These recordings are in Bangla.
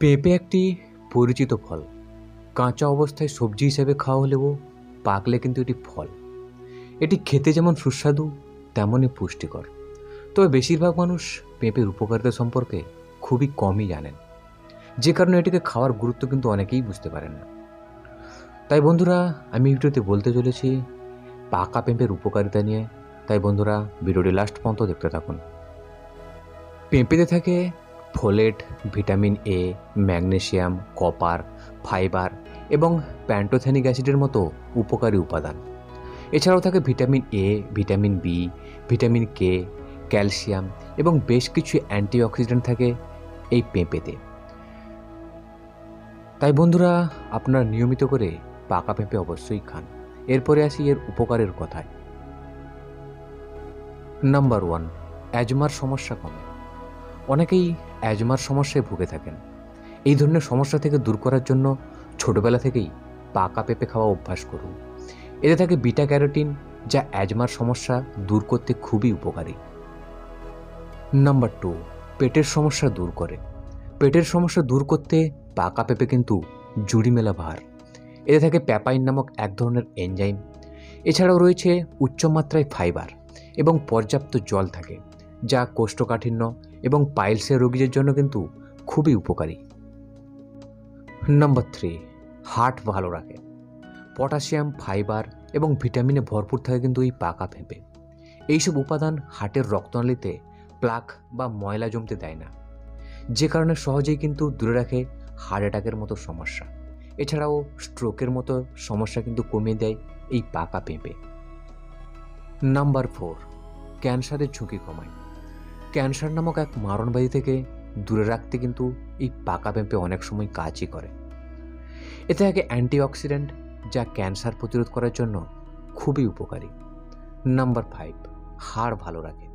পেঁপে একটি পরিচিত ফল। কাঁচা অবস্থায় সবজি হিসেবে খাওয়া হলেও পাকলে কিন্তু এটি ফল। এটি খেতে যেমন সুস্বাদু, তেমনই পুষ্টিকর। তবে বেশিরভাগ মানুষ পেঁপের উপকারিতা সম্পর্কে খুবই কমই জানেন। যে কারণে এটিকে খাওয়ার গুরুত্ব কিন্তু অনেকেই বুঝতে পারেন না। তাই বন্ধুরা, আমি ভিডিওতে বলতে চলেছি, পাকা পেঁপের উপকারিতা নিয়ে। তাই বন্ধুরা, ভিডিওটি লাস্ট পর্যন্ত দেখতে থাকুন। পেঁপেতে থাকে folate, vitamin A magnesium, copper, fibre এবং প্যান্টোথেনিক অ্যাসিডের মতো উপকারী উপাদান। এছাড়াও থাকে vitamin A vitamin B vitamin K calcium এবং বেশ কিছু অ্যান্টিঅক্সিডেন্ট থাকে এই পেঁপেতে। তাই বন্ধুরা, আপনারা নিয়মিত করে পাকা পেঁপে অবশ্যই খান। এরপরে আসি এর উপকারের কথায়। নাম্বার ওয়ান, অ্যাজমার সমস্যা কমে। অনেকেই অ্যাজমার সমস্যায় ভুগে থাকেন। এই ধরনের সমস্যা থেকে দূর করার জন্য ছোটবেলা থেকেই পাকা পেঁপে খাওয়া অভ্যাস করুন। এতে থাকে বিটা ক্যারোটিন যা অ্যাজমার সমস্যা দূর করতে খুবই উপকারী। নাম্বার টু, পেটের সমস্যা দূর করে। পেটের সমস্যা দূর করতে পাকা পেঁপে কিন্তু জুড়ি মেলা ভার। এতে থাকে প্যাপাইন নামক এক ধরনের এনজাইম। এছাড়াও রয়েছে উচ্চমাত্রায় ফাইবার এবং পর্যাপ্ত জল থাকে, যা কোষ্ঠকাঠিন্য এবং পাইলসের রোগীদের জন্য কিন্তু খুবই উপকারী। নাম্বার থ্রি হার্ট ভালো রাখে। পটাশিয়াম, ফাইবার এবং ভিটামিনে ভরপুর থাকে কিন্তু এই পাকা পেঁপে এইসব উপাদান হার্টের রক্তনালীতে প্লাক বা ময়লা জমতে দেয় না। যে কারণে সহজেই কিন্তু দূরে রাখে হার্ট অ্যাটাকের মতো সমস্যা। এছাড়াও স্ট্রোকের মতো সমস্যা কিন্তু কমিয়ে দেয় এই পাকা পেঁপে নাম্বার ফোর ক্যান্সারের ঝুঁকি কমায়। ক্যান্সার নামক এক মারণবাদী থেকে দূরে রাখতে কিন্তু এই পাকা পেঁপে অনেক সময় কাজই করে। এতে থাকে অ্যান্টিঅক্সিডেন্ট যা ক্যান্সার প্রতিরোধ করার জন্য খুবই উপকারী। নাম্বার ফাইভ, হাড় ভালো রাখে।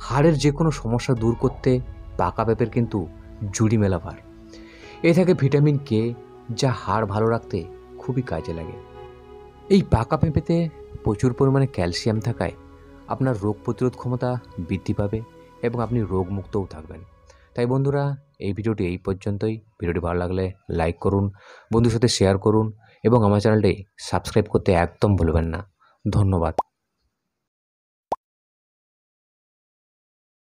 হাড়ের যে কোনো সমস্যা দূর করতে পাকা পেঁপের কিন্তু জুড়ি মেলা ভার এ থাকে ভিটামিন কে যা হাড় ভালো রাখতে খুবই কাজে লাগে। এই পাকা পেঁপেতে প্রচুর পরিমাণে ক্যালসিয়াম থাকায় আপনার রোগ প্রতিরোধ ক্ষমতা বৃদ্ধি পাবে। এবং আপনি রোগমুক্তও থাকবেন। তাই বন্ধুরা, এই ভিডিওটি এই পর্যন্তই। ভিডিওটি ভালো লাগলে লাইক করুন, বন্ধুর সাথে শেয়ার করুন এবং আমার চ্যানেলটি সাবস্ক্রাইব করতে একদম ভুলবেন না। ধন্যবাদ।